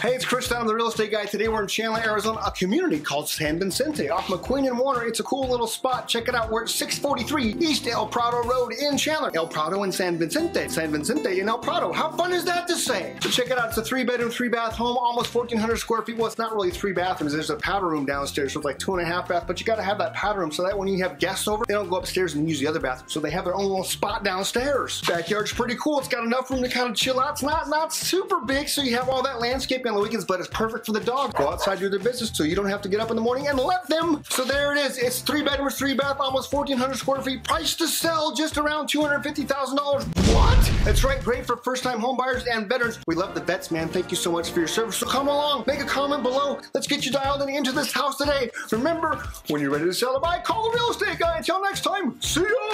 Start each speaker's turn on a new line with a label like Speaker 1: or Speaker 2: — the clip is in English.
Speaker 1: Hey, it's Chris I'm the real estate guy. Today we're in Chandler, Arizona, a community called San Vicente off McQueen and Warner. It's a cool little spot. Check it out. We're at 643 East El Prado Road in Chandler. El Prado and San Vicente. San Vicente in El Prado. How fun is that to say? So check it out. It's a three bedroom, three bath home, almost 1,400 square feet. Well, it's not really three bathrooms. There's a powder room downstairs, it's like two and a half bath, but you got to have that powder room so that when you have guests over, they don't go upstairs and use the other bathroom. So they have their own little spot downstairs. Backyard's pretty cool. It's got enough room to kind of chill out. It's not, not super big, so you have all that on the weekends, but it's perfect perfect for the dog. Go outside, do their business, so you don't have to get up in the morning and let them. So there it is. It's three bedrooms, three bath, almost 1,400 square feet. Price to sell just around $250,000. What? That's right. Great for first-time home buyers and veterans. We love the vets, man. Thank you so much for your service. So come along, make a comment below. Let's get you dialed in into this house today. Remember, when you're ready to sell or buy, call the real estate guy. Until next time, see ya.